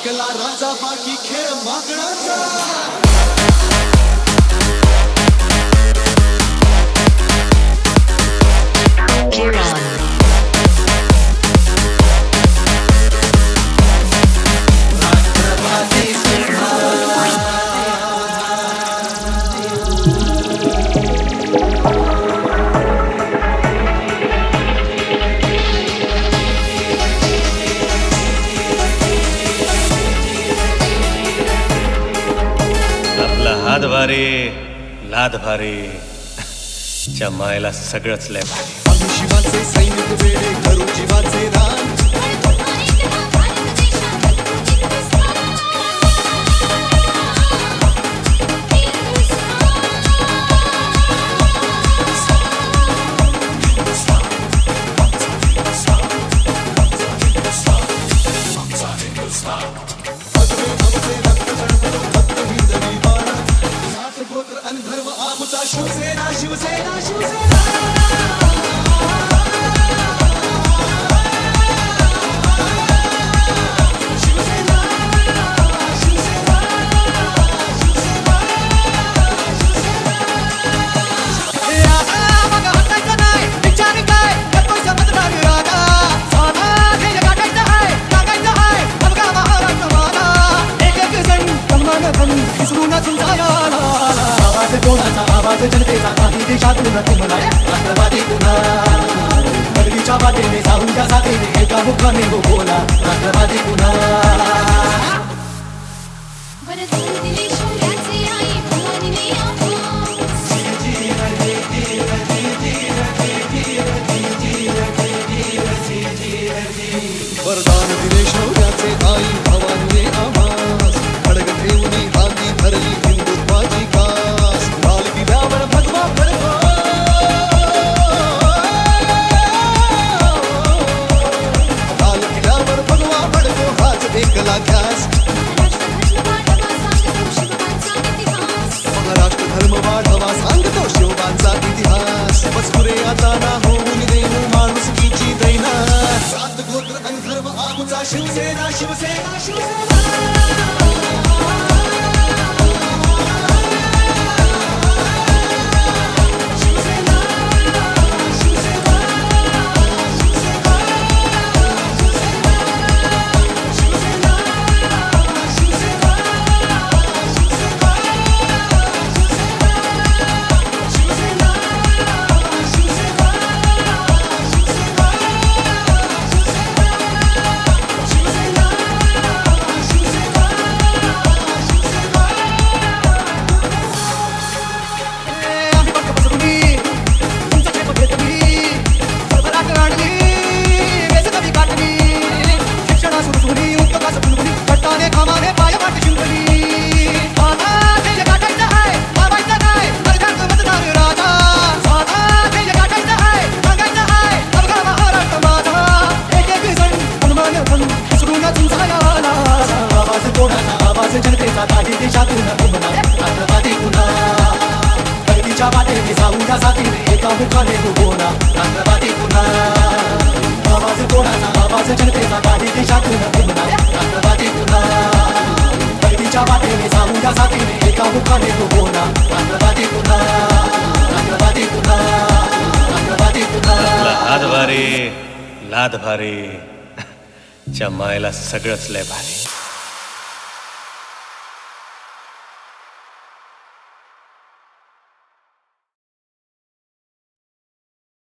ऐकला राजा बाकी खेळ मागणाचा. भारी लाद भारी जमायला सगळंच लय भारी शिवाचे सैनिक वेडे करू जीवाचे दान गोत्र आणि आमचा. शिवसेना शिवसेना शिवसेना. कोणाचा आवाज जनतेचा काही देशातून तुम्हाला राष्ट्रवादी पुन्हा बदलीच्या वाटेने साहूच्या साथीने एका मुखाने हो बोला राष्ट्रवादी पुन्हा सात गोत्र आणि आमचा शिवसेना शिवसेना शिवसेना. काही देशातून उमला राष्ट्रवादी पुन्हा. प्रगतीच्या वाटेने साहूच्या साथीने एका मुखाने तो राष्ट्रवादी पुन्हा. आवाज कोणाचा आवाज जनतेचा काही देशातून उमला राष्ट्रवादी पुन्हा. प्रगतीच्या वाटेने साहूच्या साथीने एका मुखाने तो राष्ट्रवादी पुन्हा. राष्ट्रवादी पुन्हा. राष्ट्रवादी पुन्हा. लाद भारी लाद भारी. जमायला सगळंच लय भारी.